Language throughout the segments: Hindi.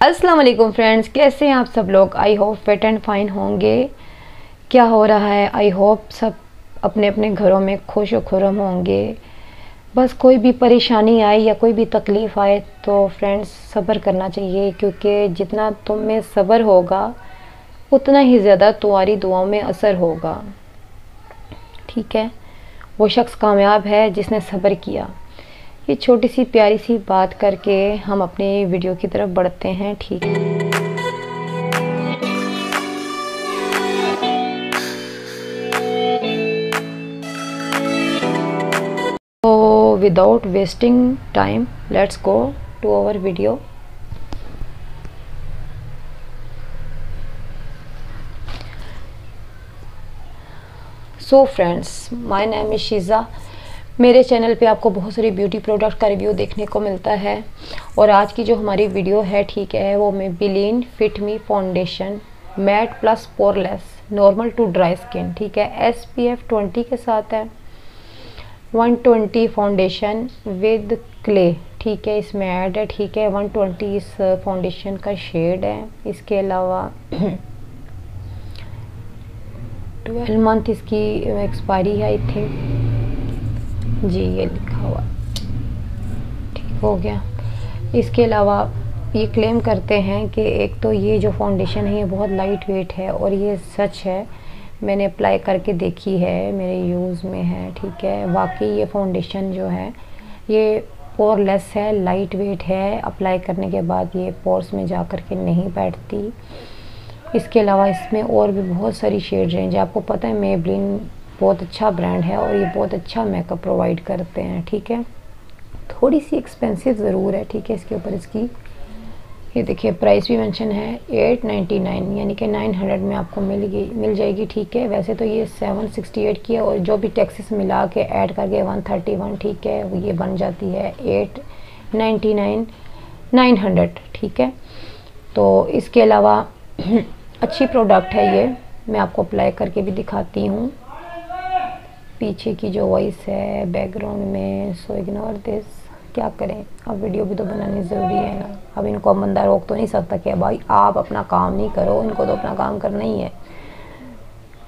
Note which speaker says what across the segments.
Speaker 1: अस्सलाम वालेकुम फ्रेंड्स, कैसे हैं आप सब लोग? I hope fit and fine होंगे। क्या हो रहा है? आई होप सब अपने अपने घरों में खुश खुरम होंगे। बस कोई भी परेशानी आए या कोई भी तकलीफ़ आए तो फ्रेंड्स सब्र करना चाहिए, क्योंकि जितना तुम में सब्र होगा, उतना ही ज़्यादा तुम्हारी दुआओं में असर होगा। ठीक है? वो शख्स कामयाब है जिसने सब्र किया। ये छोटी सी प्यारी सी बात करके हम अपने वीडियो की तरफ़ बढ़ते हैं, ठीक? तो without wasting time let's go to our video so friends my name is Sheeza मेरे चैनल पे आपको बहुत सारी ब्यूटी प्रोडक्ट का रिव्यू देखने को मिलता है। और आज की जो हमारी वीडियो है, ठीक है, वो मैं Maybelline fit me foundation matte plus poreless normal to dry skin ठीक है एस पी एफ़ ट्वेंटी के साथ है। One twenty foundation with clay ठीक है, इसमें ऐड है, ठीक है वन ट्वेंटी इस फाउंडेशन का शेड है। इसके अलावा ट्वेल्व मंथ इसकी एक्सपायरी है आई थिंक जी, ये लिखा हुआ। ठीक, हो गया। इसके अलावा ये क्लेम करते हैं कि एक तो ये जो फाउंडेशन है, ये बहुत लाइट वेट है और ये सच है। मैंने अप्लाई करके देखी है, मेरे यूज़ में है, ठीक है। वाकई ये फाउंडेशन जो है, ये पोर लेस है लाइट वेट है। अप्लाई करने के बाद ये पोर्स में जा कर के नहीं बैठती। इसके अलावा इसमें और भी बहुत सारी शेड रेंज है आपको पता है मेबलिन बहुत अच्छा ब्रांड है और ये बहुत अच्छा मेकअप प्रोवाइड करते हैं, ठीक है? थोड़ी सी एक्सपेंसिव ज़रूर है, ठीक है? इसके ऊपर इसकी, ये देखिए प्राइस भी मेंशन है एट नाइन्टी नाइन यानी कि नाइन हंड्रेड में आपको मिल गई, मिल जाएगी, ठीक है? वैसे तो ये सेवन सिक्सटी एट की है और जो भी टैक्सेस मिला के ऐड करके वन थर्टी वन ठीक है? ये बन जाती है eight ninety nine nine hundred ठीक है? तो इसके अलावा अच्छी प्रोडक्ट है ये, मैं आपको अप्लाई करके भी दिखाती हूँ। पीछे की जो वॉइस है बैकग्राउंड में सो इग्नोर दिस क्या करें? अब वीडियो भी तो बनानी ज़रूरी है ना। अब इनको अब बंदा रोक तो नहीं सकता कि भाई आप अपना काम नहीं करो, इनको तो अपना काम करना ही है।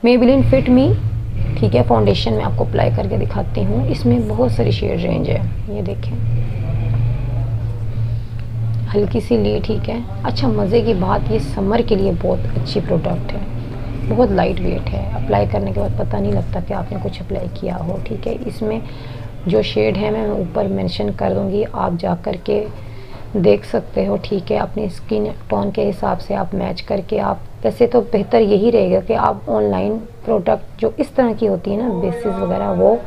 Speaker 1: मे बिलिन फिट मी ठीक है? फाउंडेशन में आपको अप्लाई करके दिखाती हूँ। इसमें बहुत सारी शेड रेंज है। ये देखें। हल्की सी ली ठीक है? अच्छा मज़े की बात, ये समर के लिए बहुत अच्छी प्रोडक्ट है। बहुत लाइट वेट है। अप्लाई करने के बाद पता नहीं लगता कि आपने कुछ अप्लाई किया हो, ठीक है? इसमें जो शेड है, मैं ऊपर मेंशन कर दूँगी आप जा कर के देख सकते हो, ठीक है? अपनी स्किन टोन के हिसाब से आप मैच करके आप, वैसे तो बेहतर यही रहेगा कि आप ऑनलाइन प्रोडक्ट जो इस तरह की होती है ना बेसिस वगैरह, वो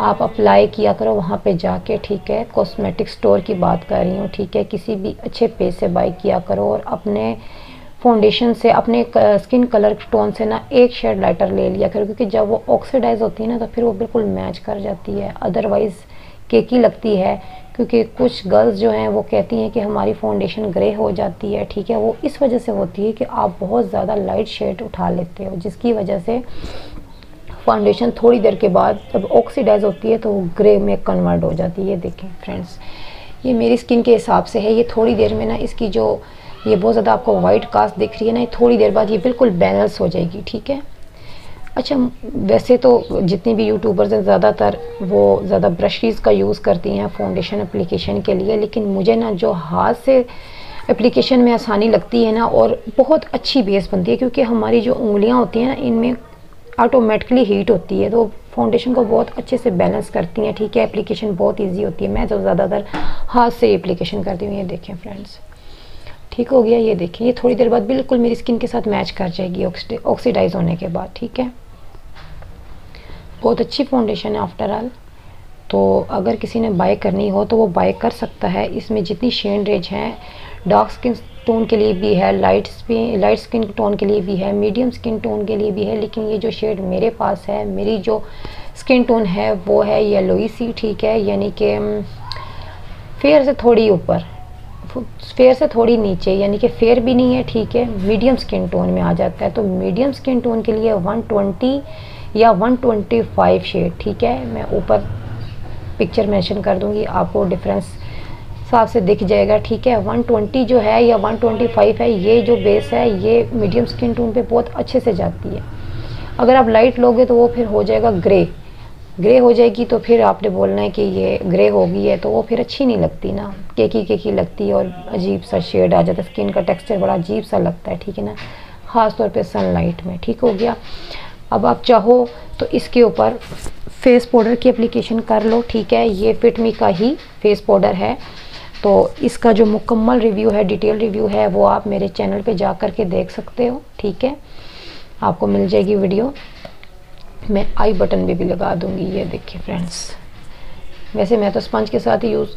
Speaker 1: आप अप्लाई किया करो वहाँ पे जाके, ठीक है? कॉस्मेटिक स्टोर की बात कर रही हूँ, ठीक है? किसी भी अच्छे पेज से बाई किया करो और अपने फाउंडेशन से, अपने स्किन कलर टोन से ना एक शेड लाइटर ले लिया करो, क्योंकि जब वो ऑक्सीडाइज होती है ना तो फिर वो बिल्कुल मैच कर जाती है। अदरवाइज़ केकी लगती है, क्योंकि कुछ गर्ल्स जो हैं, वो कहती हैं कि हमारी फाउंडेशन ग्रे हो जाती है, ठीक है? वो इस वजह से होती है कि आप बहुत ज़्यादा लाइट शेड उठा लेते हो, जिसकी वजह से फाउंडेशन थोड़ी देर के बाद जब ऑक्सीडाइज होती है तो ग्रे में कन्वर्ट हो जाती है। देखें फ्रेंड्स ये मेरी स्किन के हिसाब से है। ये थोड़ी देर में ना इसकी जो ये बहुत ज़्यादा आपको वाइट कास्ट दिख रही है ना थोड़ी देर बाद ये बिल्कुल बैलेंस हो जाएगी, ठीक है? अच्छा वैसे तो जितनी भी यूट्यूबर्स हैं, ज़्यादातर वो ज़्यादा ब्रशेज़ का यूज़ करती हैं फाउंडेशन एप्लीकेशन के लिए, लेकिन मुझे ना जो हाथ से एप्लीकेशन में आसानी लगती है ना, और बहुत अच्छी बेस बनती है, क्योंकि हमारी जो उंगलियाँ होती हैं ना, इनमें ऑटोमेटिकली हीट होती है तो फाउंडेशन को बहुत अच्छे से बैलेंस करती हैं, ठीक है? एप्लीकेशन बहुत ईजी होती है। मैं तो ज़्यादातर हाथ से एप्लीकेशन करती हूँ, ये देखें फ्रेंड्स ठीक हो गया, ये देखिए ये थोड़ी देर बाद बिल्कुल मेरी स्किन के साथ मैच कर जाएगी ऑक्सीडाइज होने के बाद, ठीक है? बहुत अच्छी फाउंडेशन है आफ्टर ऑल तो अगर किसी ने बाय करनी हो तो वो बाय कर सकता है। इसमें जितनी शेड रेंज हैं डार्क स्किन टोन के लिए भी है लाइट लाइट स्किन टोन के लिए भी है मीडियम स्किन टोन के लिए भी है, लेकिन ये जो शेड मेरे पास है, मेरी जो स्किन टोन है, वो है येलोई सी, ठीक है? यानी कि फेयर से थोड़ी ऊपर। फेयर से थोड़ी नीचे, यानी कि फेयर भी नहीं है, ठीक है मीडियम स्किन टोन में आ जाता है। तो मीडियम स्किन टोन के लिए 120 या 125 शेड ठीक है, मैं ऊपर पिक्चर मेंशन कर दूँगी, आपको डिफरेंस हिसाब से दिख जाएगा, ठीक है। 120 जो है या 125 है, ये जो बेस है, ये मीडियम स्किन टोन पे बहुत अच्छे से जाती है। अगर आप लाइट लोगे तो वो फिर हो जाएगा ग्रे ग्रे हो जाएगी तो फिर आपने बोलना है कि ये ग्रे हो गई है तो वो फिर अच्छी नहीं लगती ना। केकी केकी लगती है और अजीब सा शेड आ जाता है। स्किन का टेक्सचर बड़ा अजीब सा लगता है, ठीक है ना? ख़ास तौर पे सनलाइट में, ठीक हो गया। अब आप चाहो तो इसके ऊपर फेस पाउडर की एप्लीकेशन कर लो, ठीक है? ये फिटमी का ही फेस पाउडर है। तो इसका जो मुकम्मल रिव्यू है डिटेल रिव्यू है, वो आप मेरे चैनल पे जा कर के देख सकते हो, ठीक है? आपको मिल जाएगी वीडियो मैं आई बटन भी, भी लगा दूँगी ये देखिए फ्रेंड्स वैसे मैं तो स्पंज के साथ ही यूज़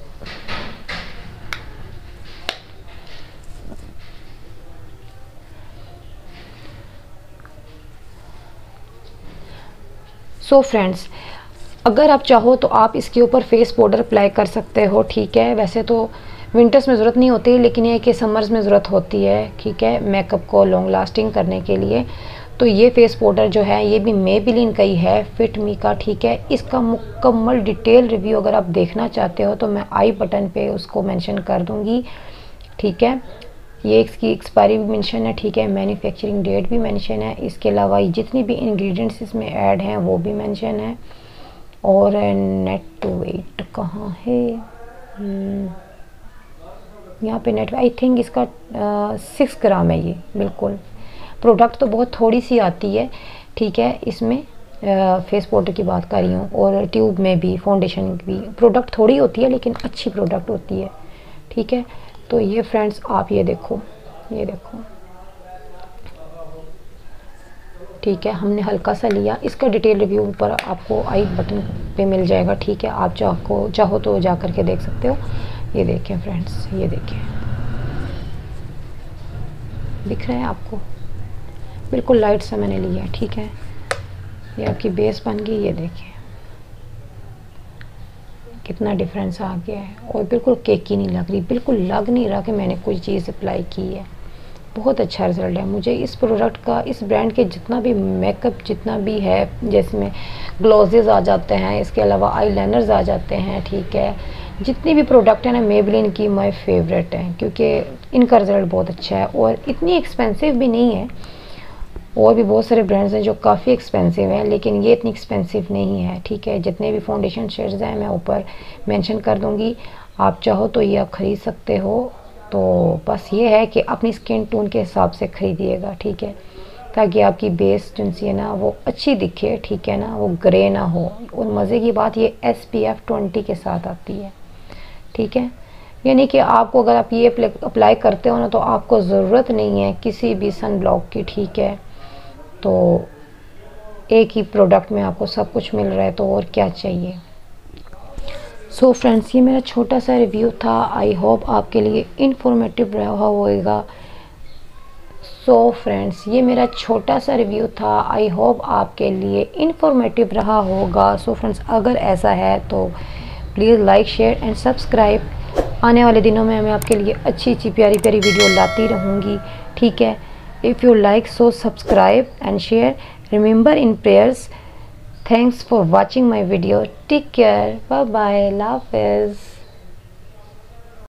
Speaker 1: सो so फ्रेंड्स अगर आप चाहो तो आप इसके ऊपर फेस पाउडर अप्लाई कर सकते हो ठीक है? वैसे तो विंटर्स में ज़रूरत नहीं होती लेकिन ये कि समर्स में ज़रूरत होती है ठीक है? मेकअप को लॉन्ग लास्टिंग करने के लिए। तो ये फेस पाउडर जो है ये भी मेबिलिन का ही है फिट मी का ठीक है? इसका मुकम्मल डिटेल रिव्यू अगर आप देखना चाहते हो तो मैं आई बटन पे उसको मेंशन कर दूँगी ठीक है? ये इसकी एक्सपायरी भी मेंशन है ठीक है? मैन्युफैक्चरिंग डेट भी मेंशन है। इसके अलावा जितनी भी इंग्रेडिएंट्स इसमें ऐड हैं वो भी मेंशन है। और नेट वेट कहाँ है? hmm, यहाँ पे नेट आई थिंक इसका सिक्स ग्राम है ये बिल्कुल। प्रोडक्ट तो बहुत थोड़ी सी आती है, ठीक है, इसमें फेस पाउडर की बात कर रही हूँ और ट्यूब में भी फाउंडेशन भी प्रोडक्ट थोड़ी होती है लेकिन अच्छी प्रोडक्ट होती है, ठीक है तो ये फ्रेंड्स आप ये देखो ये देखो, ठीक है, हमने हल्का सा लिया, इसका डिटेल रिव्यू ऊपर आपको आई बटन पे मिल जाएगा, ठीक है, आप चाहो चाहो तो जा कर के देख सकते हो, ये देखें फ्रेंड्स ये देखें, दिख रहा है आपको? बिल्कुल लाइट सा मैंने लिया, ठीक है? ये आपकी बेस बन गई, ये देखिए। कितना डिफरेंस आ गया है। और बिल्कुल केकी नहीं लग रही, बिल्कुल लग नहीं रहा कि मैंने कोई चीज़ अप्लाई की है। बहुत अच्छा रिज़ल्ट है। मुझे इस प्रोडक्ट का, इस ब्रांड के जितना भी मेकअप जितना भी है जिसमें ग्लोजेज आ जाते हैं, इसके अलावा आई आ जाते हैं, ठीक है? जितनी भी प्रोडक्ट है ना मेबलिन की माई फेवरेट है, क्योंकि इनका रिज़ल्ट बहुत अच्छा है। और इतनी एक्सपेंसिव भी नहीं है और भी बहुत सारे ब्रांड्स हैं जो काफ़ी एक्सपेंसिव हैं, लेकिन ये इतनी एक्सपेंसिव नहीं है, ठीक है? जितने भी फाउंडेशन शेड्स हैं, मैं ऊपर मेंशन कर दूँगी। आप चाहो तो ये आप ख़रीद सकते हो। तो बस ये है कि अपनी स्किन टोन के हिसाब से ख़रीदिएगा, ठीक है? ताकि आपकी बेस जिनसी है ना, वो अच्छी दिखे, ठीक है ना? वो ग्रे ना हो। और मज़े की बात, ये एस पी एफ़ ट्वेंटी के साथ आती है, ठीक है? यानी कि आपको अगर आप ये अप्लाई करते हो ना तो आपको ज़रूरत नहीं है किसी भी सन ब्लॉक की, ठीक है? तो एक ही प्रोडक्ट में आपको सब कुछ मिल रहा है तो और क्या चाहिए? सो so फ्रेंड्स ये मेरा छोटा सा रिव्यू था। आई होप आपके लिए इन्फॉर्मेटिव रहा होगा सो so फ्रेंड्स ये मेरा छोटा सा रिव्यू था। आई होप आपके लिए इन्फॉर्मेटिव रहा होगा। सो so फ्रेंड्स अगर ऐसा है तो please like share and subscribe आने वाले दिनों में मैं आपके लिए अच्छी अच्छी प्यारी प्यारी वीडियो लाती रहूँगी। ठीक है? If you like so subscribe and share. Remember in prayers. Thanks for watching my video. Take care. Bye bye love is